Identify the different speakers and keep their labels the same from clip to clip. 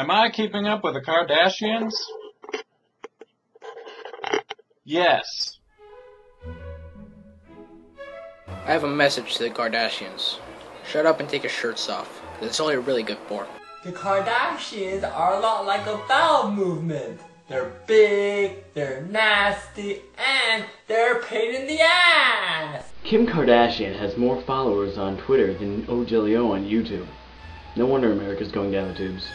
Speaker 1: Am I keeping up with the Kardashians? Yes.
Speaker 2: I have a message to the Kardashians. Shut up and take your shirts off. It's all you're really good for.
Speaker 3: The Kardashians are a lot like a bowel movement. They're big, they're nasty, and they're a pain in the ass.
Speaker 4: Kim Kardashian has more followers on Twitter than Ogelio on YouTube. No wonder America's going down the tubes.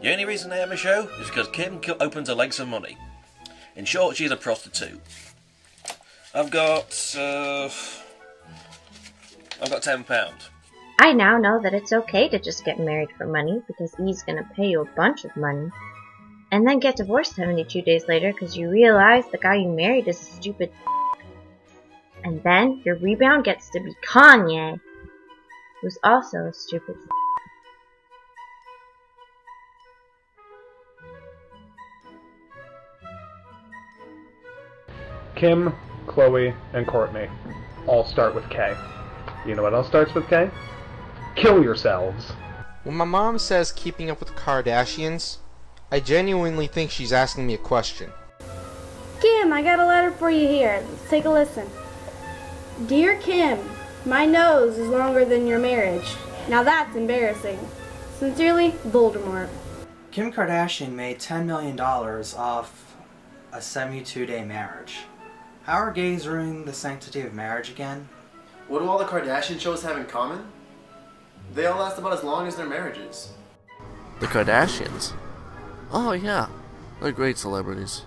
Speaker 5: The only reason they have a show is because Kim ki- opens her legs for money. In short, she's a prostitute. I've got, uh, I've got ten pound.
Speaker 6: I now know that it's okay to just get married for money because he's gonna pay you a bunch of money. And then get divorced 72 days later because you realize the guy you married is a stupid And then your rebound gets to be Kanye, who's also a stupid
Speaker 7: Kim, Khloé, and Kourtney all start with K. You know what else starts with K? Kill yourselves.
Speaker 8: When my mom says keeping up with the Kardashians, I genuinely think she's asking me a question.
Speaker 9: Kim, I got a letter for you here. Let's take a listen. Dear Kim, my nose is longer than your marriage. Now that's embarrassing. Sincerely, Voldemort.
Speaker 10: Kim Kardashian made $10 million off a 72 day marriage. How are gays ruining the sanctity of marriage again?
Speaker 11: What do all the Kardashian shows have in common? They all last about as long as their marriages.
Speaker 12: The Kardashians. Oh yeah, they're great celebrities.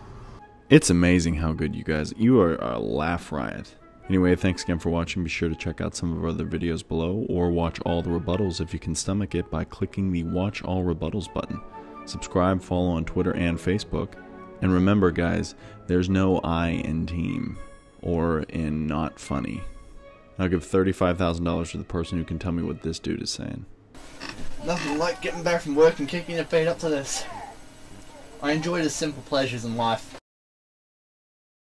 Speaker 13: It's amazing how good you guys. You are a laugh riot. Anyway, thanks again for watching. Be sure to check out some of our other videos below or watch all the rebuttals if you can stomach it by clicking the Watch All Rebuttals button. Subscribe, follow on Twitter and Facebook. And remember, guys, there's no I in team or in not funny. I'll give $35,000 to the person who can tell me what this dude is saying.
Speaker 14: Nothing like getting back from work and kicking your feet up to this. I enjoy the simple pleasures in life.